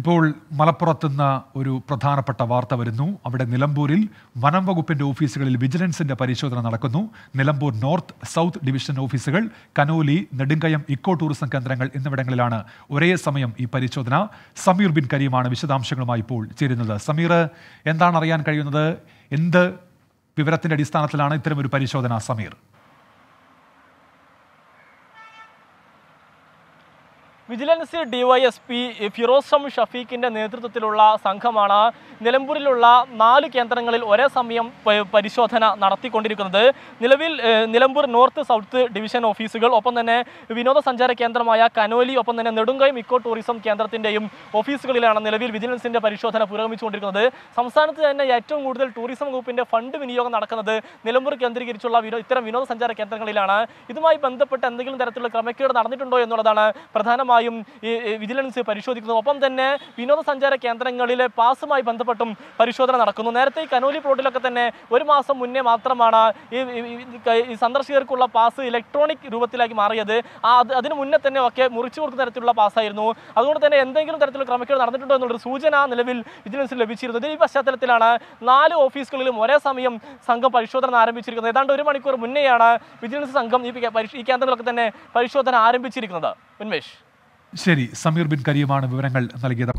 ഇപ്പോൾ മലപ്പുറത്തുനിന്ന് ഒരു പ്രധാനപ്പെട്ട വാർത്ത വരുന്നു. അവിടെ നിലമ്പൂരിൽ വനം വകുപ്പിന്റെ ഓഫീസുകളിൽ വിജിലൻസിന്റെ പരിശോധന നടക്കുന്നു. നിലമ്പൂർ നോർത്ത് സൗത്ത് ഡിവിഷൻ ഓഫീസുകൾ കനോലി നെടുങ്കയം ഇക്കോ ടൂറിസം കേന്ദ്രങ്ങൾ എന്നിവിടങ്ങളിലാണ് ഒരേ സമയം ഈ പരിശോധന. സമീർ ബിൻ കരീമാണ് വിശദാംശങ്ങളുമായി ഇപ്പോൾ ചേരുന്നത്. സമീർ എന്താണ് അറിയാൻ കഴിയുന്നത്? എന്ത് വിവരത്തിന്റെ അടിസ്ഥാനത്തിലാണ് ഇത്തരമൊരു പരിശോധന സമീർ? വിജിലൻസ് ഡിവൈഎസ്പി ഫിറോസ് ഷം ഷഫീഖിന്റെ നേതൃത്വത്തിലുള്ള സംഘമാണ് നിലമ്പൂരിലുള്ള നാല് കേന്ദ്രങ്ങളിൽ ഒരേ സമയം പരിശോധന നടത്തിക്കൊണ്ടിരിക്കുന്നത്. നിലവിൽ നിലമ്പൂർ നോർത്ത് സൗത്ത് ഡിവിഷൻ ഓഫീസുകൾ ഒപ്പം തന്നെ വിനോദസഞ്ചാര കേന്ദ്രമായ കനോലി ഒപ്പം തന്നെ നെടുങ്കൈ ഇക്കോ ടൂറിസം കേന്ദ്രത്തിന്റെയും ഓഫീസുകളിലാണ് നിലവിൽ വിജിലൻസിന്റെ പരിശോധന പുരോഗമിച്ചുകൊണ്ടിരിക്കുന്നത്. സംസ്ഥാനത്ത് തന്നെ ഏറ്റവും കൂടുതൽ ടൂറിസം വകുപ്പിന്റെ ഫണ്ട് വിനിയോഗം നടക്കുന്നത് നിലമ്പൂർ കേന്ദ്രീകരിച്ചുള്ള ഇത്തരം വിനോദസഞ്ചാര കേന്ദ്രങ്ങളിലാണ്. ഇതുമായി ബന്ധപ്പെട്ട് എന്തെങ്കിലും തരത്തിലുള്ള ക്രമക്കേട് നടന്നിട്ടുണ്ടോ എന്നുള്ളതാണ് പ്രധാനമായും ഈ വിജിലൻസ് പരിശോധിക്കുന്നത് ഒപ്പം തന്നെ വിനോദസഞ്ചാര കേന്ദ്രങ്ങളിലെ പാസുമായി ബന്ധപ്പെട്ടും പരിശോധന നടക്കുന്നു. നേരത്തെ ഈ കനോലി പ്ലോട്ടിലൊക്കെ തന്നെ ഒരു മാസം മുന്നേ മാത്രമാണ് ഈ സന്ദർശകർക്കുള്ള പാസ് ഇലക്ട്രോണിക് രൂപത്തിലാക്കി മാറിയത്. അതിന് മുന്നേ തന്നെ ഒക്കെ മുറിച്ചു കൊടുക്കുന്ന തരത്തിലുള്ള പാസ്സായിരുന്നു അതുകൊണ്ട് തന്നെ എന്തെങ്കിലും തരത്തിലുള്ള ക്രമക്കേട് നടന്നിട്ടുണ്ടോ എന്നുള്ളൊരു സൂചന നിലവിൽ വിജിലൻസിന് ലഭിച്ചിരുന്നത് ഈ പശ്ചാത്തലത്തിലാണ് നാല് ഓഫീസുകളിലും ഒരേ സമയം സംഘം പരിശോധന ആരംഭിച്ചിരിക്കുന്നത്. ഏതാണ്ട് ഒരു മണിക്കൂർ മുന്നേയാണ് വിജിലൻസ് സംഘം ഈ കേന്ദ്രങ്ങളൊക്കെ തന്നെ പരിശോധന ആരംഭിച്ചിരിക്കുന്നത്. ഉന്മേഷ്. ശരി സമീർ ബിൻ കരീമാണ് വിവരങ്ങൾ നൽകിയത്.